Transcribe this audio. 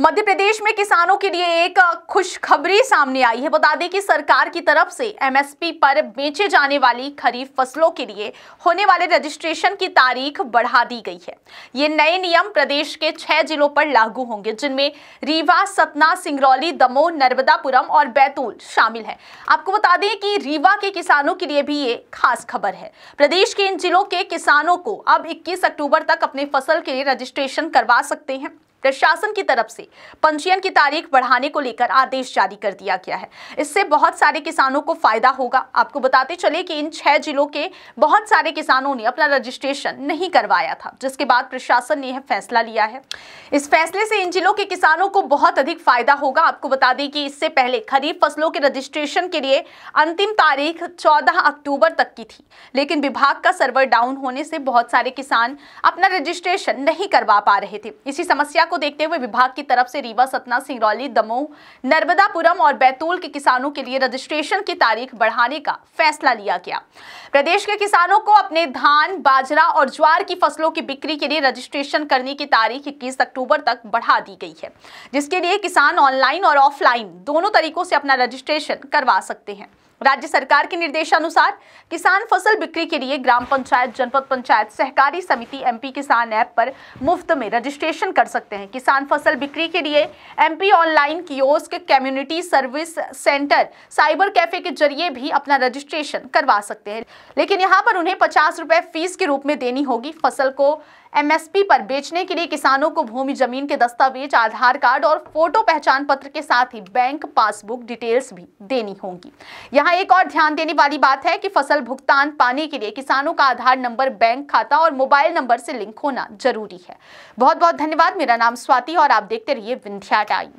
मध्य प्रदेश में किसानों के लिए एक खुशखबरी सामने आई है। बता दें कि सरकार की तरफ़ से एमएसपी पर बेचे जाने वाली खरीफ फ़सलों के लिए होने वाले रजिस्ट्रेशन की तारीख बढ़ा दी गई है। ये नए नियम प्रदेश के छह जिलों पर लागू होंगे, जिनमें रीवा, सतना, सिंगरौली, दमोह, नर्मदापुरम और बैतूल शामिल है। आपको बता दें कि रीवा के किसानों के लिए भी ये खास खबर है। प्रदेश के इन जिलों के किसानों को अब इक्कीस अक्टूबर तक अपने फ़सल के लिए रजिस्ट्रेशन करवा सकते हैं। प्रशासन की तरफ़ से पंजीयन की तारीख बढ़ाने को लेकर आदेश जारी कर दिया गया है। इससे बहुत सारे किसानों को फ़ायदा होगा। आपको बताते चले कि इन छह जिलों के बहुत सारे किसानों ने अपना रजिस्ट्रेशन नहीं करवाया था, जिसके बाद प्रशासन ने यह फैसला लिया है। इस फैसले से इन जिलों के किसानों को बहुत अधिक फ़ायदा होगा। आपको बता दें कि इससे पहले खरीफ फ़सलों के रजिस्ट्रेशन के लिए अंतिम तारीख चौदह अक्टूबर तक की थी, लेकिन विभाग का सर्वर डाउन होने से बहुत सारे किसान अपना रजिस्ट्रेशन नहीं करवा पा रहे थे। इसी समस्या को देखते हुए विभाग की तरफ़ से रीवा, सतना, सिंगरौली, दमोह, नर्मदापुरम और बैतूल के किसानों के लिए रजिस्ट्रेशन की तारीख बढ़ाने का फैसला लिया गया। प्रदेश के किसानों को अपने धान, बाजरा और ज्वार की फ़सलों की बिक्री के लिए रजिस्ट्रेशन करने की तारीख इक्कीस अक्टूबर तक बढ़ा दी गई है, जिसके लिए किसान ऑनलाइन और ऑफलाइन दोनों तरीकों से अपना रजिस्ट्रेशन करवा सकते हैं। राज्य सरकार के निर्देशानुसार किसान फ़सल बिक्री के लिए ग्राम पंचायत, जनपद पंचायत, सहकारी समिति, एमपी किसान ऐप पर मुफ़्त में रजिस्ट्रेशन कर सकते हैं। किसान फ़सल बिक्री के लिए MP online kiosk, community service centre, cyber cafe के ज़रिए भी अपना रजिस्ट्रेशन करवा सकते हैं। लेकिन यहाँ पर उन्हें पचास रुपए फ़ीस के रूप में देनी होगी। फ़सल को एमएसपी पर बेचने के लिए किसानों को भूमि, ज़मीन के दस्तावेज़, आधार कार्ड और फ़ोटो पहचान पत्र के साथ ही बैंक पासबुक डिटेल्स भी देनी होंगी। यहाँ एक और ध्यान देने वाली बात है कि फ़सल भुगतान पाने के लिए किसानों का आधार नंबर, बैंक खाता और मोबाइल नंबर से लिंक होना ज़रूरी है। बहुत बहुत धन्यवाद। मेरा नाम स्वाति और आप देखते रहिए विंध्या टाइम